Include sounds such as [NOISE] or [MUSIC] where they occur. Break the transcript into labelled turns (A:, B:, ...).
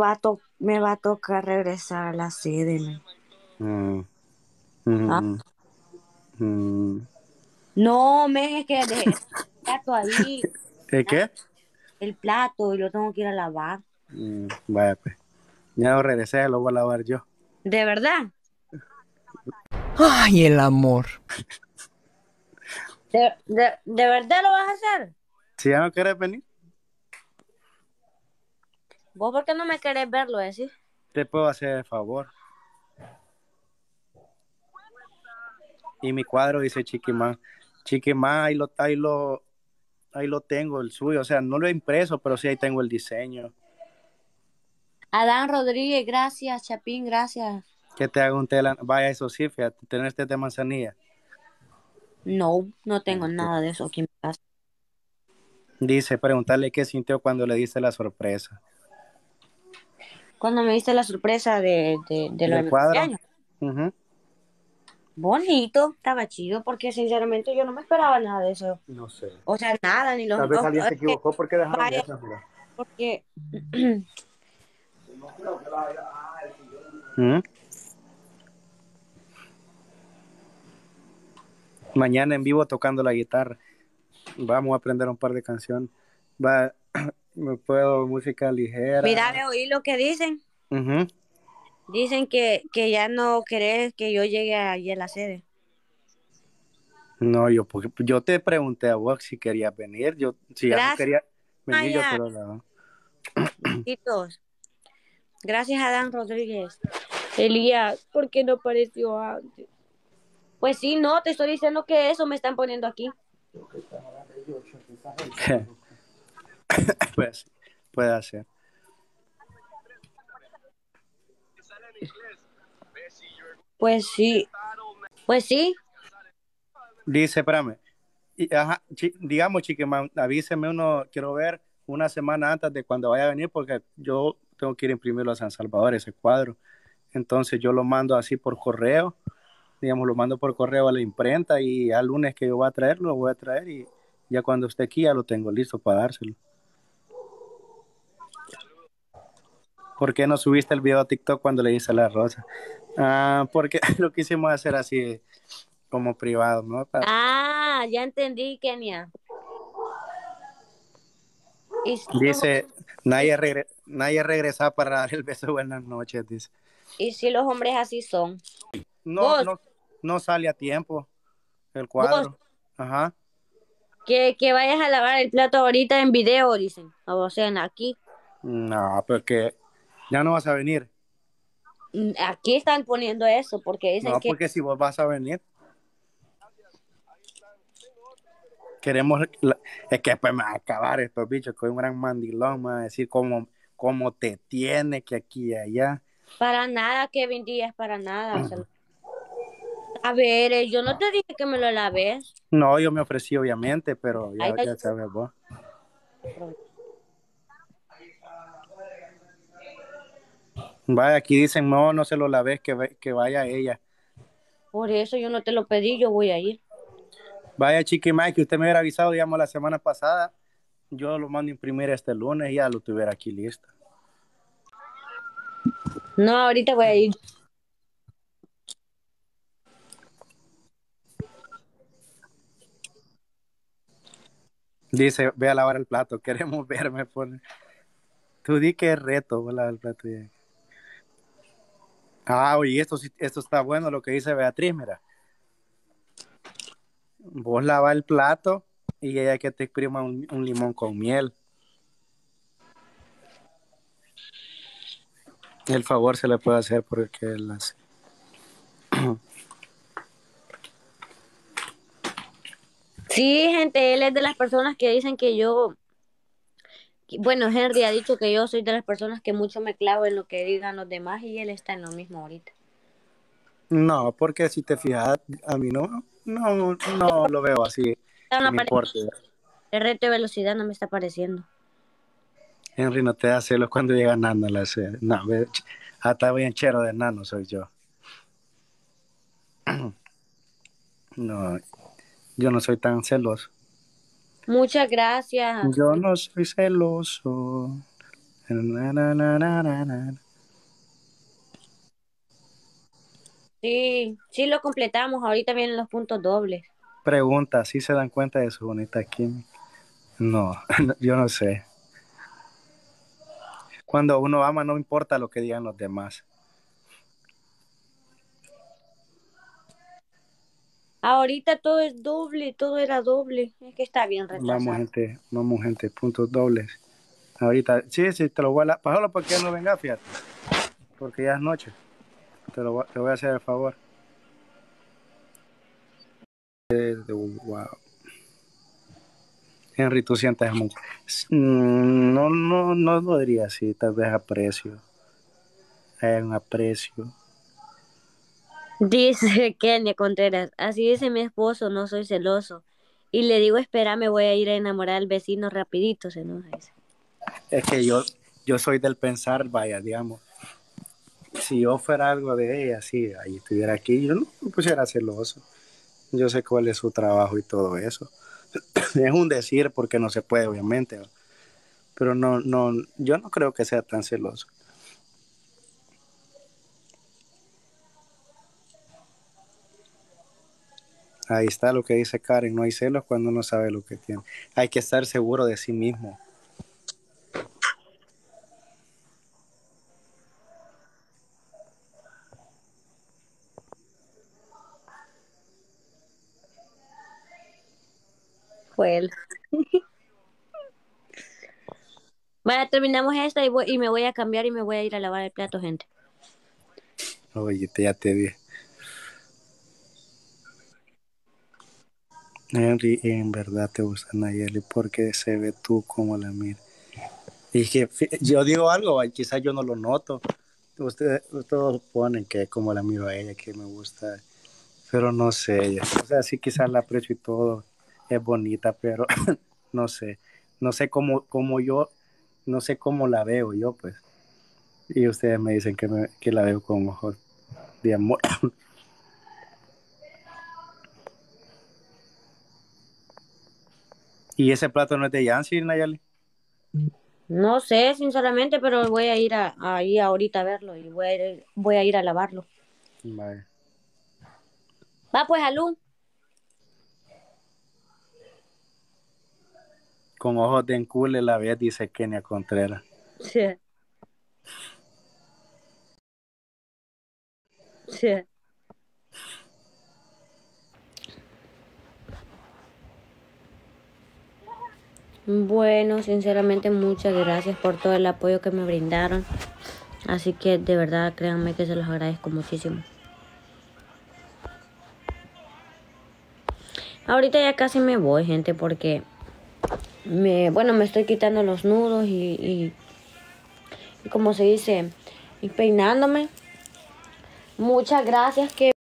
A: va a, to me va a tocar regresar a la sede. man.
B: Mm. Mm,
A: Ah.
B: mm.
A: No, me es que el plato ahí, [LAUGHS]
B: ¿El qué?
A: el plato, y lo tengo que ir a lavar.
B: Mm, vaya, pues. Ya no regresé, lo voy a lavar yo.
A: ¿De verdad?
C: Ay, el amor.
A: ¿De, de, de verdad lo vas a hacer?
B: Si ya no quieres venir,
A: ¿Vos por qué no me querés verlo decir?
B: te puedo hacer el favor. Y mi cuadro dice Chiquimán. Chiquimán, ahí lo, ahí lo, ahí lo tengo, el suyo. O sea, no lo he impreso, pero sí ahí tengo el diseño.
A: Adán Rodríguez, gracias. Chapín, gracias.
B: Que te haga un tela. Vaya, eso sí, fíjate, tener este de manzanilla.
A: No, no tengo nada de eso aquí en mi casa.
B: Dice, preguntarle qué sintió cuando le diste la sorpresa.
A: Cuando me diste la sorpresa de, de, de lo
B: ¿Del
A: de
B: cuadro?
A: Bonito, estaba chido, porque sinceramente yo no me esperaba nada de eso.
B: No sé.
A: O sea, nada, ni los
B: Tal vez alguien se equivocó porque dejaron
A: vaya.
B: mira.
A: Porque [CLEARS THROAT]
B: ¿Mm? Mañana en vivo tocando la guitarra. Vamos a aprender un par de canciones. Va, [CLEARS THROAT] me puedo música ligera.
A: Mira, ve, oí lo que dicen. Dicen que, que ya no querés que yo llegue allí a la sede.
B: No, yo, porque yo te pregunté a vos si querías venir. Yo, si ya no
A: Gracias.
B: quería venir, yo te lo.
A: Gracias, Adán Rodríguez. Elías, ¿por qué no apareció antes? Pues sí, no, te estoy diciendo que eso me están poniendo aquí. [LAUGHS]
B: pues, [LAUGHS] puede hacer.
A: Pues sí. Pues sí.
B: Dice, espérame. Y, ajá, chi- digamos, Chiquimán, avíseme uno, quiero ver una semana antes de cuando vaya a venir, porque yo tengo que ir a imprimirlo a San Salvador, ese cuadro. Entonces yo lo mando así por correo, digamos, lo mando por correo a la imprenta y al lunes que yo voy a traerlo, lo voy a traer y ya cuando esté aquí ya lo tengo listo para dárselo. ¿Por qué no subiste el video a TikTok cuando le hice la rosa? Ah, porque [LAUGHS] lo quisimos hacer así como privado, ¿no? Para-
A: Ah, ya entendí, Kenia. Si,
B: Dice, nadie, regre nadie regresa para dar el beso buenas noches, dice.
A: y si los hombres así son.
B: No, no, no sale a tiempo el cuadro. Ajá.
A: Que, que vayas a lavar el plato ahorita en video, dicen. O sea, aquí.
B: No, porque ya no vas a venir.
A: Aquí están poniendo eso porque dicen
B: No,
A: que
B: porque si vos vas a venir. Queremos, es que después me va a acabar estos bichos con un gran mandilón, me va a decir cómo, cómo te tiene que aquí y allá.
A: para nada, Kevin Díaz, para nada. o sea, [CLEARS THROAT] a ver, eh, yo no te dije que me lo laves.
B: No, yo me ofrecí obviamente, pero ya, ya sabes vos. Vaya, aquí dicen, no, no se lo laves, que, que vaya ella.
A: Por eso yo no te lo pedí, yo voy a ir.
B: Vaya, Chiqui Mike, usted me hubiera avisado, digamos, la semana pasada, yo lo mando a imprimir este lunes y ya lo tuviera aquí listo.
A: No, ahorita voy a ir.
B: Dice, ve a lavar el plato, [LAUGHS] queremos verme. Pone. Tú di que es reto, voy a lavar el plato. ya. Ah, oye, esto, esto está bueno lo que dice Beatriz, mira. Vos lava el plato y ella que te exprima un, un limón con miel. El favor se le puede hacer porque él hace.
A: Sí, gente, él es de las personas que dicen que yo. Bueno, Henry ha dicho que yo soy de las personas que mucho me clavo en lo que digan los demás y él está en lo mismo ahorita.
B: No, porque si te fijas, a mí no, no, no lo veo así.
A: No
B: me.
A: El reto de velocidad no me está apareciendo.
B: Henry no te da celos cuando llega Nano a la sede. No, hasta bien chero de Nano soy yo. [CLEARS THROAT] No, yo no soy tan celoso.
A: Muchas gracias.
B: Yo no soy celoso. Na, na, na.
A: Sí, sí lo completamos. Ahorita vienen los puntos dobles.
B: Pregunta, ¿sí se dan cuenta de su bonita química? No, [LAUGHS] yo no sé. Cuando uno ama no importa lo que digan los demás.
A: Ahorita todo es doble, todo era doble. Es que está bien retrasado.
B: Vamos gente, vamos gente, puntos dobles. Ahorita, sí, sí, te lo voy a... la- Pásalo para que ya no venga, fíjate. Porque ya es noche. Te lo voy, te voy a hacer el favor. Wow. Henry, tú sientes mucho. No, no, no lo diría así, tal vez aprecio. Hay un aprecio.
A: Dice [LAUGHS] Kenia Contreras, así dice mi esposo, no soy celoso. Y le digo, espera, me voy a ir a enamorar al vecino rapidito, se enoja. dice.
B: Es que yo, yo soy del pensar, vaya, digamos. Si yo fuera algo de ella, sí, ahí estuviera aquí, yo no me pusiera celoso. Yo sé cuál es su trabajo y todo eso. [CLEARS THROAT] es un decir porque no se puede, obviamente. Pero no, no, yo no creo que sea tan celoso. Ahí está lo que dice Karen, no hay celos cuando uno sabe lo que tiene. Hay que estar seguro de sí mismo.
A: Fue él. [LAUGHS] Vaya, terminamos esta y, voy- y me voy a cambiar y me voy a ir a lavar el plato, gente.
B: Oye, ya te vi. Henry, en verdad te gusta Nayeli porque se ve tú como la mira. Y que yo digo algo, quizás yo no lo noto. Ustedes todos ponen que como la miro a ella, que me gusta. Pero no sé, ella. O sea, sí quizás la aprecio y todo. Es bonita, pero [LAUGHS] no sé. No sé cómo, cómo yo, no sé cómo la veo yo, pues. Y ustedes me dicen que, me- que la veo con ojos de amor. [LAUGHS] ¿Y ese plato no es de Yancy, Nayeli?
A: No sé, sinceramente, pero voy a ir a, ahí ahorita a verlo y voy a ir, voy a ir a lavarlo.
B: Vale.
A: Va pues, Alú.
B: Con ojos de encule la ves, dice Kenia Contreras.
A: Sí. Sí. Bueno, sinceramente muchas gracias por todo el apoyo que me brindaron. Así que de verdad créanme que se los agradezco muchísimo. Ahorita ya casi me voy, gente, porque me, bueno, me estoy quitando los nudos y, y, como se dice, y peinándome. Muchas gracias que